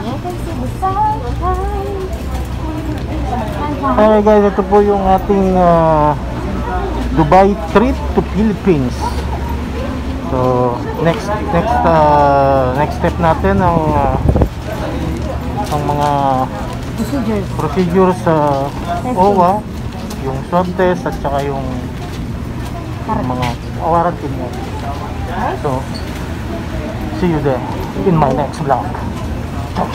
Hi guys, ito po yung ating ah, Dubai trip to Philippines. So, next next ah, next step natin ang ah, ang mga Procedures. procedures sa OWA, yung swab test at saka yung mga quarantine mo. So, see you there in my next vlog. Oo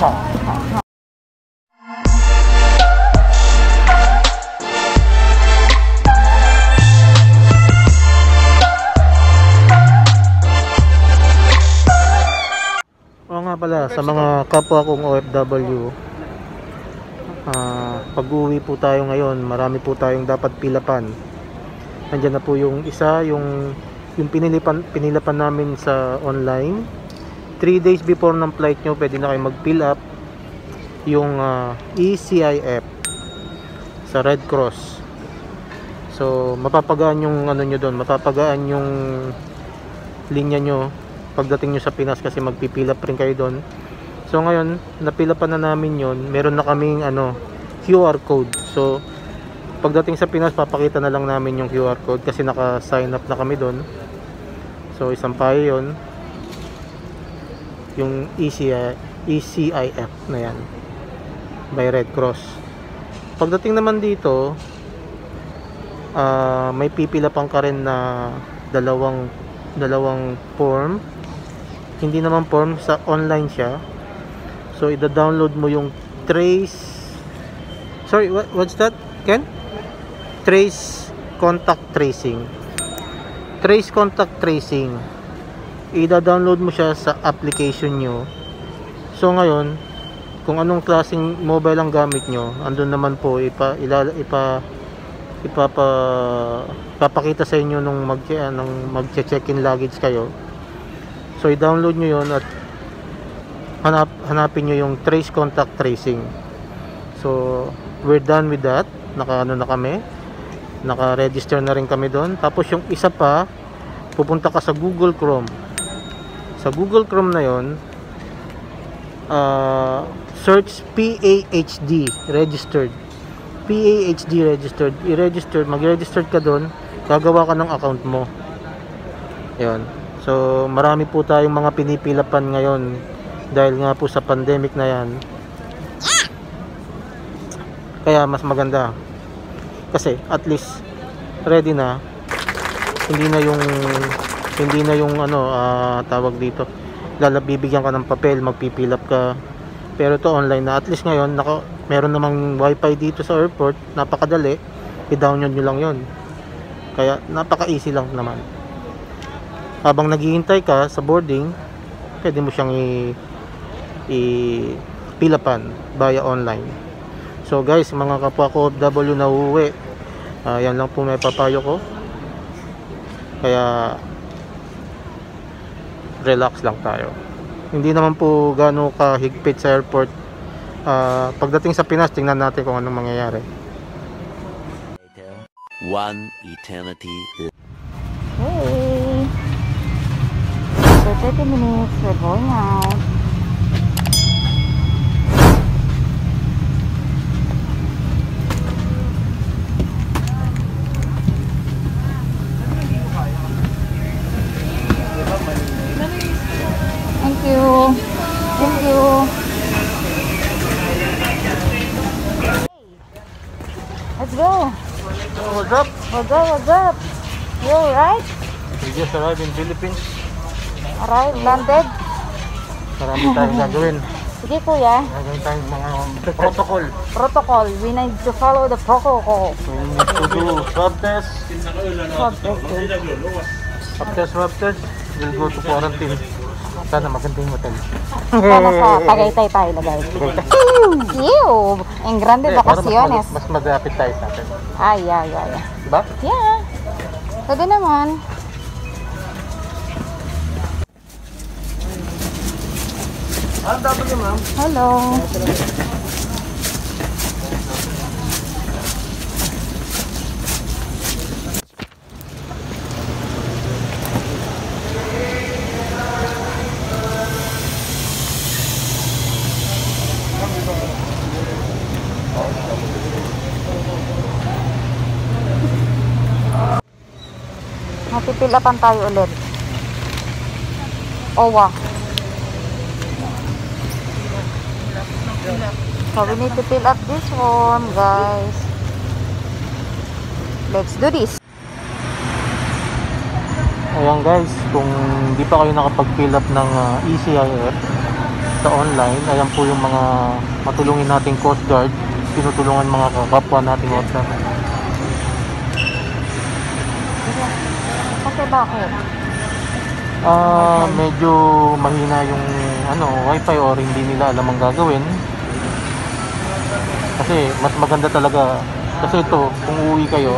nga pala, sa mga kapwa kong OFW, ah, pag-uwi po tayo ngayon, marami po tayong dapat pilapan. Nandiyan na po yung isa, yung, yung pinilipan, pinilapan namin sa online. 3 days before ng flight nyo, pwede na kayo mag-fill up yung ah, ECIF sa Red Cross. So, mapapagaan yung ano nyo doon, mapapagaan yung linya nyo pagdating nyo sa Pinas kasi magpipila rin kayo doon. So ngayon, napila pa na namin yon Meron na kaming ano, QR code. So pagdating sa Pinas, papakita na lang namin yung QR code kasi naka-sign up na kami doon. So isang payo yon yung ECI, ECIF na yan by Red Cross. Pagdating naman dito, ah, may pipila pang ka rin na dalawang dalawang form hindi naman form sa online siya so ida-download mo yung trace sorry what, what's that Ken? trace contact tracing trace contact tracing ida-download mo siya sa application nyo so ngayon kung anong klaseng mobile ang gamit nyo andun naman po ipa, ilala, ipa ipapa papakita sa inyo nung mag nung magche-check-in luggage kayo So i-download nyo yon at hanap, hanapin nyo yung trace contact tracing. So we're done with that. Naka ano na kami. Naka-register na rin kami doon. Tapos yung isa pa, pupunta ka sa Google Chrome. Sa Google Chrome na yon, uh, search PAHD registered. PAHD registered. I-registered, mag-registered ka doon, gagawa ka ng account mo. 'Yon. So, marami po tayong mga pinipilapan ngayon dahil nga po sa pandemic na 'yan. Kaya mas maganda. Kasi at least ready na. Hindi na yung hindi na yung ano ah, tawag dito. Lala bibigyan ka ng papel, magpipilap ka. Pero to online na. At least ngayon, naka, meron namang wifi dito sa airport. Napakadali. I-download nyo lang yon Kaya napaka-easy lang naman habang naghihintay ka sa boarding pwede mo siyang i, i pilapan via online so guys mga kapwa ko OFW na uuwi uh, yan lang po may papayo ko kaya relax lang tayo hindi naman po gano'ng kahigpit sa airport uh, pagdating sa Pinas tingnan natin kung anong mangyayari One eternity Hey! After 30 minutes, we're going out. What's up? What's up? You alright? we just arrived in Philippines Alright, landed. marami tayong gagawin Sige kuya. gagawin tayong mga protocol Protocol. We need to follow the protocol. We need to do swab test. Swab test. After swab test, we'll go to quarantine. Sana maganda yung hotel. Sana sa Tagaytay tayo na guys. Ew! En grande Hindi, para vacaciones. Mas, mas madapit tayo sa atin. Ay, ay, ay. Diba? Yeah. Pwede naman. Hello. Pipilapan tayo ulit. Owa. So, we need to fill up this form, guys. Let's do this. Ayan guys, kung hindi pa kayo nakapag-fill up ng ah, ECIF sa online, ayan po yung mga matulungin nating Coast Guard, tinutulungan mga kapwa nating Coast Guard. Kasi bakit? Ah, medyo mahina yung ano, wifi or hindi nila alam ang gagawin. Kasi mas maganda talaga kasi ito, kung uuwi kayo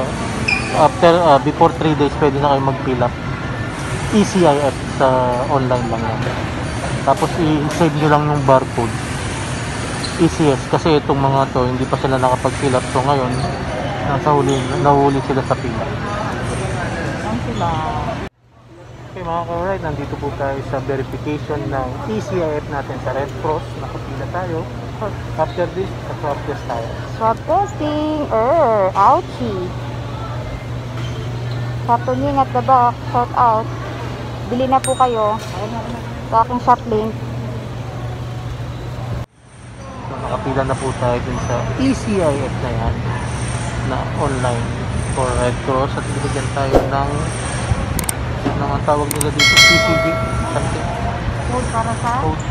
after ah, before 3 days pwede na kayo mag-fill up. ECIF sa online lang yan. Tapos i-save nyo lang yung barcode. ECS kasi itong mga to hindi pa sila nakapag-fill up so ngayon nasa huli, nahuli sila sa pila. Saan sila? Okay mga ka-ride, nandito po tayo sa verification ng ECIF natin sa Red Cross. Nakapila tayo. After this, sa swab test tayo. Swab testing. Er, ouchie. Happening at the back. Shout out. Bili na po kayo. Sa aking shop link. So, nakapila na po tayo dun sa ECIF na yan na online for Red Cross at bibigyan tayo ng ng ang tawag nila dito PCG something Code para sa? code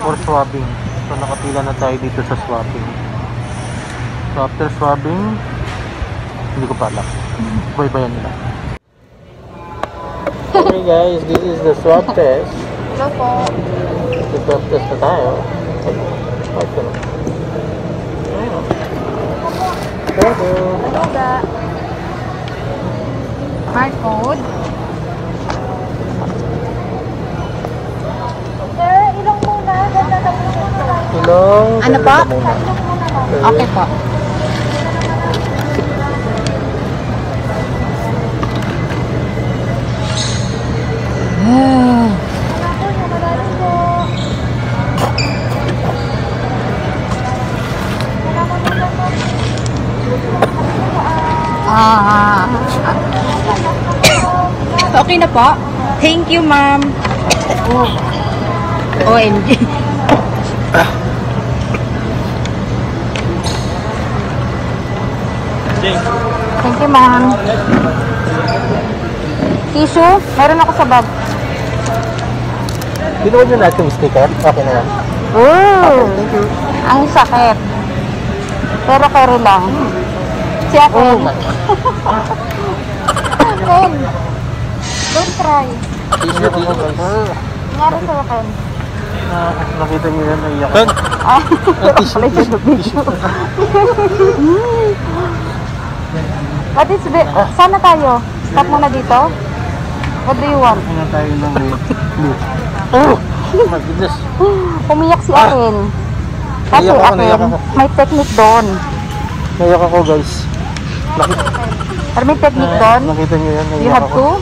for swabbing. So nakapila na tayo dito sa swabbing. So after swabbing, hindi ko pa alam. Baybayan nila. Okay guys, this is the swab test. Hello po. The swab test na tayo. Ayun. Hello. Hello ga. Hard code. Sir, ilong muna. Ilong. Ano muna. Okay po. Okay na po. Thank you, ma'am. Oh. OMG. Thank you, ma'am. Tissue? Meron ako sa bag. Binuod nyo natin yung sticker. Okay na yan. Ooh! Ang sakit. Pero carry lang. Si Aken. Aken. Don't cry. Tissue, tissue. Nangyari sa Aken. Ah, nakita nyo yan, naiyak. Ah, tissue, pala yung video. What is the... Sana tayo? Stop muna dito? What do you want? Ano tayo ng blue? Oh! My goodness. Umiyak si. Kasi ako, Aken, naiyak ako. may technique doon. Naiyak ako guys. Pero may technique doon. nakita nyo yan, You have to?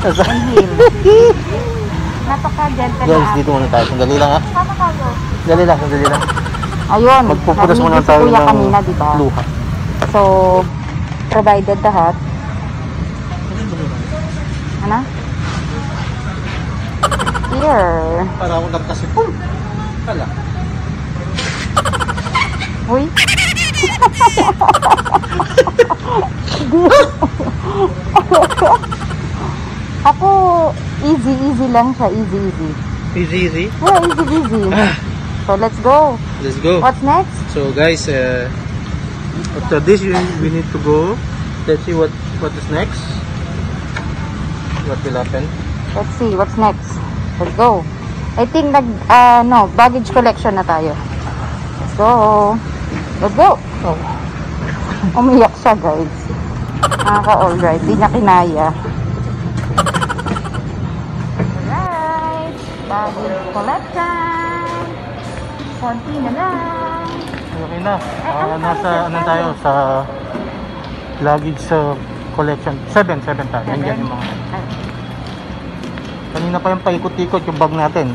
Napaka-gentle guys, dito muna tayo. Sandali lang ha. Sandali lang, sandali lang. Ayun, Magpupunas muna tayo ng kanina, di ba? luha. So, provided lahat. Ano? Here. Para ako nagkasipul. Kala. Uy. Ako, easy, easy lang siya. Easy, easy. Easy, easy. Yeah, easy, easy. So, let's go. Let's go. What's next? So guys, uh, after this we, we need to go. Let's see what what is next. What will happen? Let's see, what's next? Let's go. I think nag, uh, no, baggage collection na tayo. Let's go. Let's go. Oh. Umiyak siya, guys. Nakaka-alright. Di niya kinaya. Alright. Baggage collection. Konti na lang. Okay na. Ah, nasa ano tayo sa luggage sa collection. 7, 7 tayo. Nandiyan yung mga. Kanina pa yung paikot-ikot yung bag natin.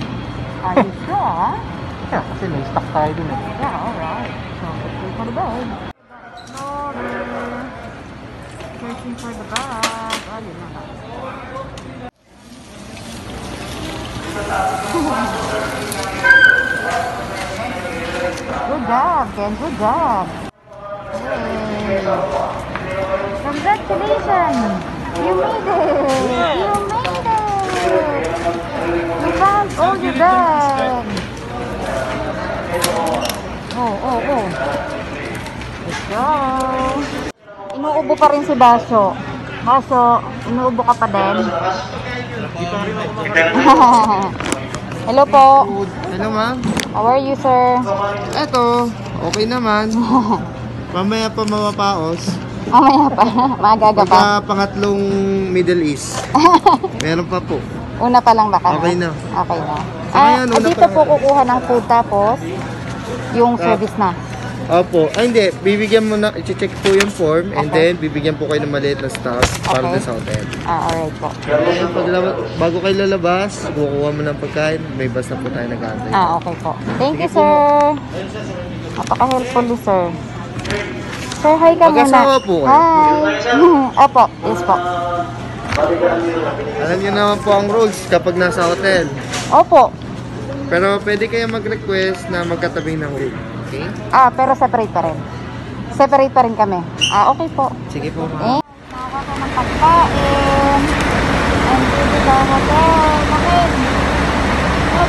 Are you sure? Yeah, kasi may stock tayo dun eh. Yeah, alright. So, bag. searching for the bag. Oh, yun na nga. Good job, Ken. Good job. Hey. Congratulations! You made it! You made it! You found all your bags! Oh, oh, oh. Go! Inuubo pa rin si Basyo. Baso, inuubo ka pa din. Hello po. Hello ma'am. How are you, sir? Eto, okay naman. Mamaya pa mapapaos. Mamaya pa. Magaga pa. Pagka pangatlong Middle East. Meron pa po. Una pa lang baka. Okay na. Okay na. Ah, ngayon, ah, una dito pa po kukuha ng food tapos yung Ah. service na. Opo. Ay hindi, bibigyan mo na, i-check po yung form and Okay. then bibigyan po kayo ng maliit na stuff para Okay. sa hotel. Ah, alright po. Then, paglabas, bago kayo lalabas, kukuha mo ng pagkain, may basta po tayo nag-aantay. Ah, okay po. Thank you, sir. Napaka-helpful ni sir. Sir, hi ka muna. Mag-asawa po kayo? Hi. Opo, yes po. Alam niyo naman po ang rules kapag nasa hotel. Opo. Pero pwede kayo mag-request na magkatabing ng room. Okay? Ah, pero separate pa rin. Separate pa rin kami. Ah, okay po. Sige po. Eh, nakaka ko ng pagkain. And dito sa hotel. Bakit?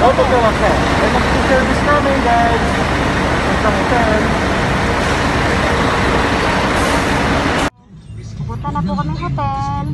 Opo po kasi. May mag-service namin guys. Sa hotel. Pupunta na po kami hotel.